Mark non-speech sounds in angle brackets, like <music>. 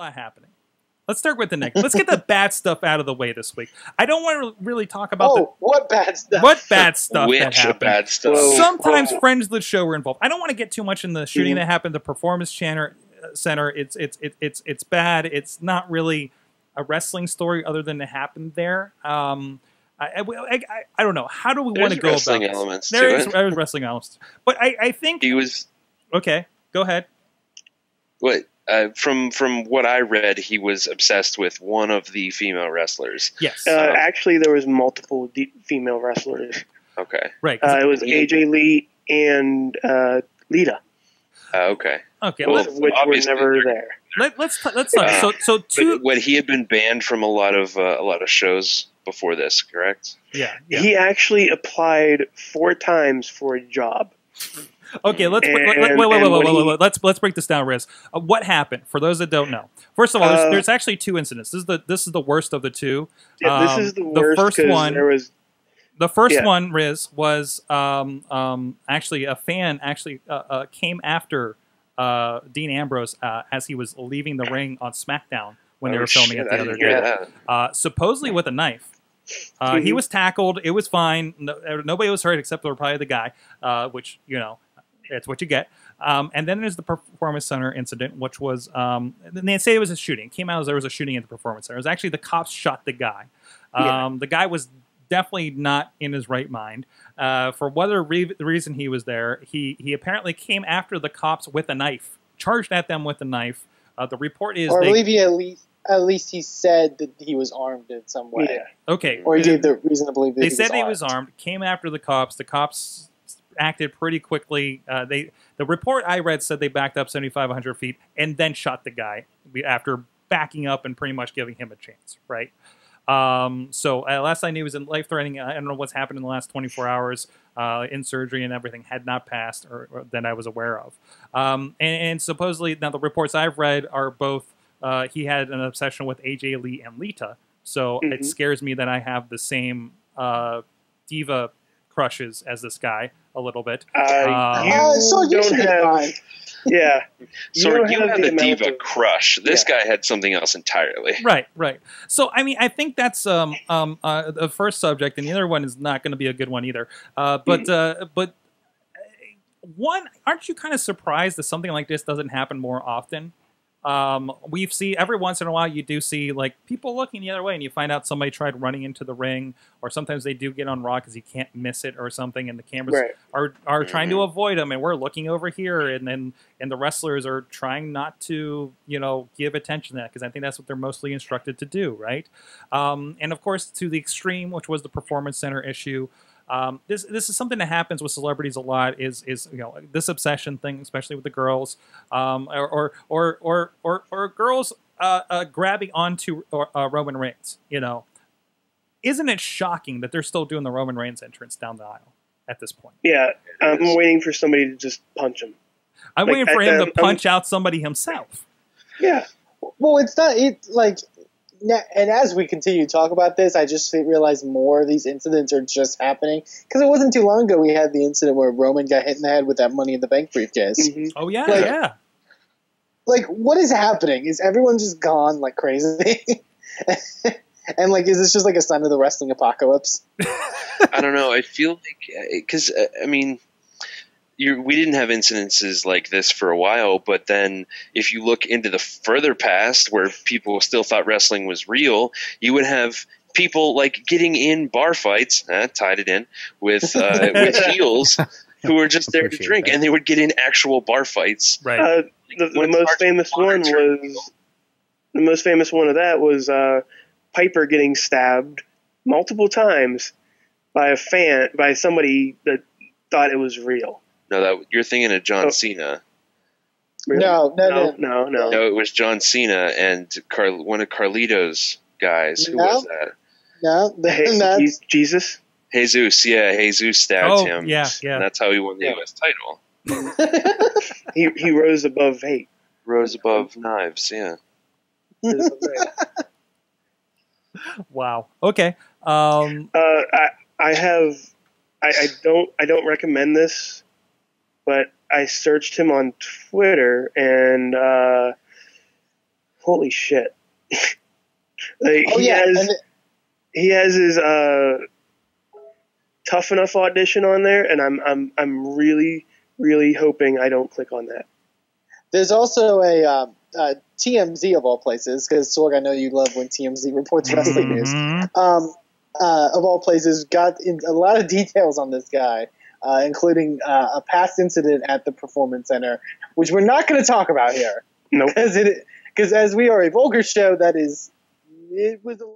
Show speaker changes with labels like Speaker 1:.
Speaker 1: lot happening. Let's start with the next. Let's get the <laughs> bad stuff out of the way this week. I don't want to really talk about
Speaker 2: Oh, what bad stuff?
Speaker 1: what bad stuff that
Speaker 3: Which
Speaker 1: happened.
Speaker 3: bad stuff?
Speaker 1: Sometimes
Speaker 2: Whoa.
Speaker 1: friends of the show were involved. I don't want to get too much in the shooting
Speaker 2: Mhm.
Speaker 1: that happened the performance channel uh, center. It's it's it, it's it's bad. It's not really a wrestling story other than it happened there. Um, I, I, I, I don't know. How do we want to go
Speaker 3: wrestling
Speaker 1: about this?
Speaker 3: elements
Speaker 1: There
Speaker 3: to
Speaker 1: is
Speaker 3: it.
Speaker 1: there's wrestling elements, but I, I think
Speaker 3: He was
Speaker 1: okay. Go ahead.
Speaker 3: what uh, from from what I read, he was obsessed with one of the female wrestlers.
Speaker 1: Yes,
Speaker 4: Uh,
Speaker 3: Um,
Speaker 4: actually, there was multiple de- female wrestlers.
Speaker 3: Okay,
Speaker 1: right.
Speaker 4: Uh, it was AJ Lee and uh, Lita,
Speaker 3: uh, okay.
Speaker 1: okay,
Speaker 3: well,
Speaker 4: both which were never there.
Speaker 1: let, let's t- let's talk.
Speaker 3: Yeah.
Speaker 1: So so two.
Speaker 3: But what he had been banned from a lot of uh, a lot of shows before this, correct?
Speaker 1: yeah, yeah.
Speaker 4: He actually applied four times for a job.
Speaker 1: Okay, let's
Speaker 4: And-
Speaker 1: wait, wait, wait, wait, wait, wait, wait, wait. let's let's break this down, Riz. Uh, what happened for those that don't know? First of all, there's,
Speaker 4: Uh,
Speaker 1: there's actually two incidents. This is the this is the worst of the two.
Speaker 4: This
Speaker 1: Um,
Speaker 4: is the
Speaker 1: the
Speaker 4: worst
Speaker 1: first one-
Speaker 4: there was
Speaker 1: The first
Speaker 4: Yeah.
Speaker 1: one, Riz, was um, um, actually a fan actually uh, uh, came after uh, Dean Ambrose uh, as he was leaving the ring on SmackDown when they
Speaker 3: Oh,
Speaker 1: were filming
Speaker 3: shit,
Speaker 1: it the other day. Uh, supposedly with a knife. Uh, He
Speaker 4: Mhm.
Speaker 1: was tackled. It was fine. No, nobody was hurt except for probably the guy, uh, which you know, that's what you get. Um, and then there's the performance center incident, which was um, they say it was a shooting. It came out as there was a shooting at the performance center. It was actually the cops shot the guy. Um,
Speaker 4: Yeah.
Speaker 1: The guy was definitely not in his right mind. Uh, for whatever re- reason he was there, he he apparently came after the cops with a knife, charged at them with a knife. Uh, the report is
Speaker 2: or I
Speaker 1: they,
Speaker 2: believe he at least at least he said that he was armed in some way,
Speaker 4: yeah.
Speaker 1: okay.
Speaker 2: or he gave the reason to believe that
Speaker 1: they
Speaker 2: he
Speaker 1: said
Speaker 2: was
Speaker 1: he was armed came after the cops the cops acted pretty quickly. Uh, they the report i read said they backed up 7500 feet and then shot the guy after backing up and pretty much giving him a chance right? Um, so uh, last i knew he was in life threatening i don't know what's happened in the last 24 hours uh, in surgery and everything had not passed or, or that i was aware of. Um, and, and supposedly now the reports i've read are both uh, he had an obsession with aj lee and lita. So it
Speaker 4: Mhm.
Speaker 1: scares me that I have the same uh, diva crushes as this guy a little bit.
Speaker 4: Uh, you
Speaker 2: Uh, <laughs> so you
Speaker 4: don't have,
Speaker 2: fine.
Speaker 4: yeah.
Speaker 3: So
Speaker 4: don't
Speaker 3: you, have
Speaker 4: the
Speaker 3: the
Speaker 4: amount
Speaker 3: diva
Speaker 4: of-
Speaker 3: crush. This
Speaker 4: Yeah.
Speaker 3: guy had something else entirely. <laughs>
Speaker 1: Right, right. So I mean, I think that's um, um, uh, the first subject, and the other one is not going to be a good one either. Uh, but uh, but uh, one, aren't you kind of surprised that something like this doesn't happen more often? Um, we've seen every once in a while you do see like people looking the other way, and you find out somebody tried running into the ring, or sometimes they do get on Raw because you can't miss it or something, and the cameras
Speaker 4: Right.
Speaker 1: are are trying to
Speaker 3: Mhm.
Speaker 1: avoid them, and we're looking over here, and then and the wrestlers are trying not to you know give attention to that because I think that's what they're mostly instructed to do, right? Um, and of course, to the extreme, which was the performance center issue. Um, this this is something that happens with celebrities a lot. Is is you know this obsession thing, especially with the girls, um, or, or or or or or girls uh, uh, grabbing onto uh, Roman Reigns. You know, isn't it shocking that they're still doing the Roman Reigns entrance down the aisle at this point?
Speaker 4: Yeah, I'm waiting for somebody to just punch him.
Speaker 1: I'm
Speaker 4: Like,
Speaker 1: waiting for
Speaker 4: I-
Speaker 1: him
Speaker 4: um,
Speaker 1: to punch out somebody himself.
Speaker 4: Yeah,
Speaker 2: Well, it's not it like. Na- And as we continue to talk about this, I just realize more of these incidents are just happening because it wasn't too long ago we had the incident where Roman got hit in the head with that Money in the Bank briefcase.
Speaker 4: Mhm.
Speaker 1: Oh yeah,
Speaker 2: Like-
Speaker 1: yeah.
Speaker 2: Like, what is happening? Is everyone just gone like crazy? <laughs> and like, is this just like a sign of the wrestling apocalypse? <laughs>
Speaker 3: I don't know. I feel like because uh, I mean, you we didn't have incidences like this for a while, but then if you look into the further past where people still thought wrestling was real, you would have people like getting in bar fights. Uh, tied it in with uh, <laughs> with heels. Who were just there to drink,
Speaker 5: that.
Speaker 3: and they would get in actual bar fights.
Speaker 1: Right.
Speaker 4: uh, the, the most famous one was the most famous one of that was uh, Piper getting stabbed multiple times by a fan by somebody that thought it was real.
Speaker 3: No, that you're thinking of John
Speaker 4: Oh.
Speaker 3: Cena.
Speaker 4: Really?
Speaker 2: No, no,
Speaker 4: no,
Speaker 2: no.
Speaker 4: no, no.
Speaker 3: No, it was John Cena and Car- one of Carlito's guys. Who
Speaker 2: No.
Speaker 3: was that?
Speaker 2: No,
Speaker 4: Hey, <laughs>
Speaker 2: that's,
Speaker 4: Jesus.
Speaker 3: Jesus, yeah, Jesus stabbed
Speaker 1: oh
Speaker 3: him.
Speaker 1: yeah,
Speaker 3: And
Speaker 1: yeah.
Speaker 3: that's how he won the
Speaker 4: Yeah.
Speaker 3: U.S. title. <laughs>
Speaker 4: He he rose above hate.
Speaker 3: Rose above knives, yeah. <laughs>
Speaker 1: Wow. Okay. Um,
Speaker 4: Uh, I I have I, I don't I don't recommend this, but I searched him on Twitter and uh, Holy shit! <laughs> like,
Speaker 2: Oh
Speaker 4: he
Speaker 2: yeah,
Speaker 4: has
Speaker 2: and
Speaker 4: he has his uh, tough enough audition on there, and I'm I'm I'm really really hoping I don't click on that.
Speaker 2: there's also a um, uh, TMZ of all places, because Sorg, I know you love when TMZ reports wrestling news. Um, uh, of all places, got in a lot of <laughs> details on this guy, uh, including uh, a past incident at the Performance Center, which we're not going to talk about here
Speaker 4: Nope. <laughs>
Speaker 2: because it because as we are a vulgar show, that is it was. A,